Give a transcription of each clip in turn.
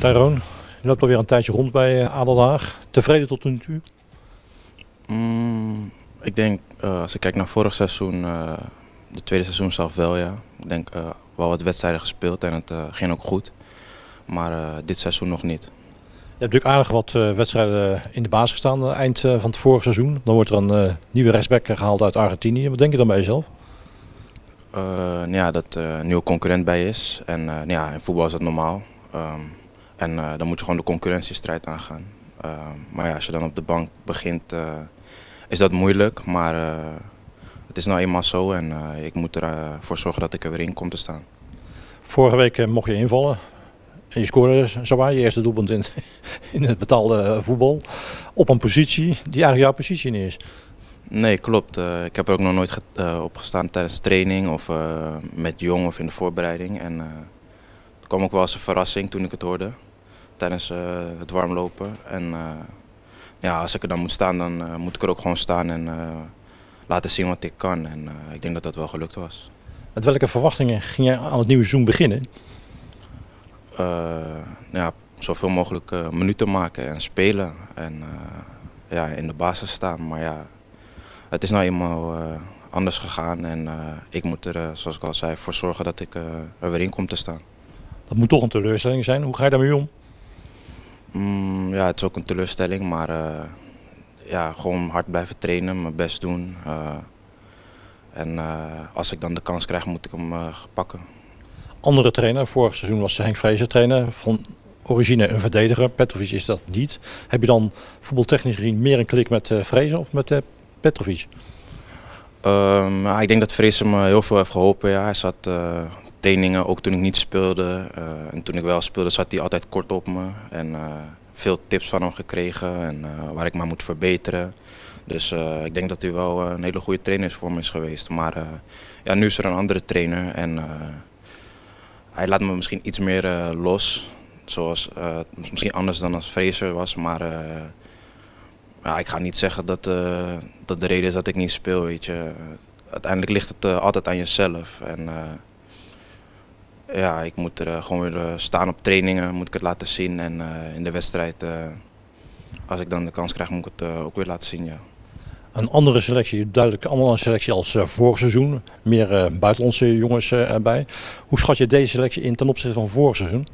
Tyrone, je loopt alweer een tijdje rond bij uh, Adelhaag. Tevreden tot nu toe? Mm, ik denk, uh, als ik kijk naar vorig seizoen, uh, de tweede seizoen zelf wel ja. Ik denk wel wat wedstrijden gespeeld en het ging ook goed. Maar dit seizoen nog niet. Je hebt natuurlijk aardig wat wedstrijden in de basis gestaan eind van het vorige seizoen. Dan wordt er een nieuwe rechtsback gehaald uit Argentinië. Wat denk je dan bij jezelf? ja, dat er een nieuwe concurrent bij is. En ja, in voetbal is dat normaal. Um, en uh, dan moet je gewoon de concurrentiestrijd aangaan. Uh, maar ja, als je dan op de bank begint, uh, is dat moeilijk. Maar het is nou eenmaal zo en ik moet ervoor zorgen dat ik er weer in kom te staan. Vorige week mocht je invallen. En je scoorde zowaar je eerste doelpunt in, in het betaalde voetbal. Op een positie die eigenlijk jouw positie niet is. Nee, klopt. ik heb er ook nog nooit op gestaan tijdens training of met jong of in de voorbereiding. En het kwam ook wel als een verrassing toen ik het hoorde tijdens uh, het warmlopen. En uh, ja, als ik er dan moet staan, dan uh, moet ik er ook gewoon staan en laten zien wat ik kan. En ik denk dat dat wel gelukt was. Met welke verwachtingen ging jij aan het nieuwe seizoen beginnen? ja, zoveel mogelijk minuten maken en spelen. En ja, in de basis staan. Maar ja, het is nou eenmaal anders gegaan. En ik moet er, zoals ik al zei, voor zorgen dat ik er weer in kom te staan. Dat moet toch een teleurstelling zijn. Hoe ga je daarmee om? Mm, ja, het is ook een teleurstelling, maar uh, ja, gewoon hard blijven trainen, mijn best doen. Uh, en uh, als ik dan de kans krijg, moet ik hem pakken. Andere trainer, vorig seizoen was Henk Vrezer trainer, van origine een verdediger. Petrovic is dat niet. Heb je dan voetbaltechnisch gezien meer een klik met Vrezer of met Petrovic? Um, ik denk dat Vrezer me heel veel heeft geholpen. Ja. Hij zat trainingen, ook toen ik niet speelde. Uh, en toen ik wel speelde zat hij altijd kort op me. En uh, veel tips van hem gekregen en uh, waar ik maar moet verbeteren. Dus ik denk dat hij wel een hele goede trainer voor me is geweest. Maar ja, nu is er een andere trainer en hij laat me misschien iets meer los. Zoals, misschien anders dan als Fraser was, maar ja, ik ga niet zeggen dat, dat de reden is dat ik niet speel. Weet je. uiteindelijk ligt het altijd aan jezelf. En, ja, ik moet er uh, gewoon weer uh, staan op trainingen, moet ik het laten zien. En uh, in de wedstrijd, als ik dan de kans krijg, moet ik het ook weer laten zien. Ja. Een andere selectie, duidelijk allemaal een selectie als vorig seizoen. Meer buitenlandse jongens erbij. Hoe schat je deze selectie in ten opzichte van vorig seizoen?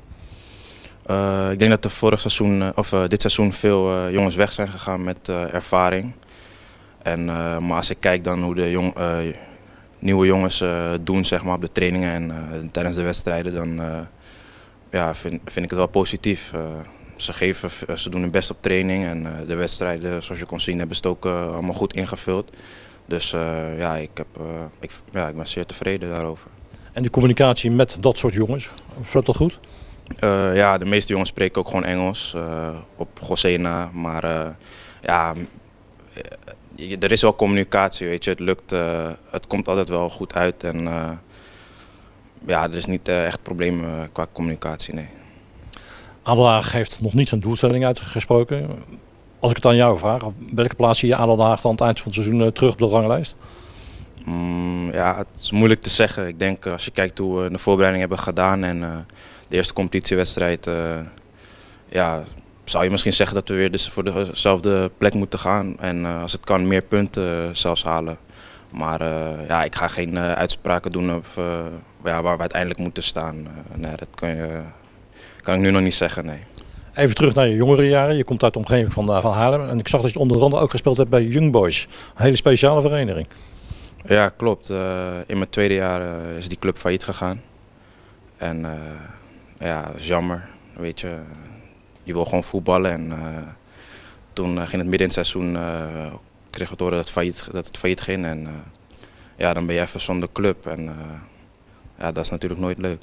ik denk dat er vorig seizoen, of dit seizoen veel jongens weg zijn gegaan met ervaring. En, maar als ik kijk dan hoe de jong, nieuwe jongens uh, doen zeg maar, op de trainingen en uh, tijdens de wedstrijden, dan uh, ja, vind, vind, ik het wel positief. ze, geven, ze doen hun best op training en de wedstrijden, zoals je kon zien, hebben ze het ook allemaal goed ingevuld. Dus ja, ik, heb, ik, ja, ik ben zeer tevreden daarover. En de communicatie met dat soort jongens, valt dat goed? ja, de meeste jongens spreken ook gewoon Engels, op José maar ja, er is wel communicatie, weet je. Het lukt, uh, het komt altijd wel goed uit en uh, ja, er is niet uh, echt probleem qua communicatie, nee. Adelhaag heeft nog niet zijn doelstelling uitgesproken. Als ik het aan jou vraag, op welke plaats zie je Adelhaag dan aan het eind van het seizoen terug op de ranglijst? Mm, ja, het is moeilijk te zeggen. Ik denk als je kijkt hoe we de voorbereiding hebben gedaan en de eerste competitiewedstrijd, ja, zou je misschien zeggen dat we weer dus voor dezelfde plek moeten gaan. En uh, als het kan, meer punten uh, zelfs halen. Maar uh, ja, ik ga geen uitspraken doen op ja, waar we uiteindelijk moeten staan. nee, dat kan, je, kan ik nu nog niet zeggen, nee. Even terug naar je jongere jaren. Je komt uit de omgeving van, van Haarlem. En ik zag dat je onder andere ook gespeeld hebt bij Young Boys. Een hele speciale vereniging. Ja, klopt. in mijn tweede jaar is die club failliet gegaan. En ja, dat is jammer. Weet je, je wil gewoon voetballen. En uh, toen uh, ging het midden in het seizoen, uh, kreeg het horen dat, failliet, dat het failliet ging. En ja, dan ben je even zonder club. En ja, dat is natuurlijk nooit leuk.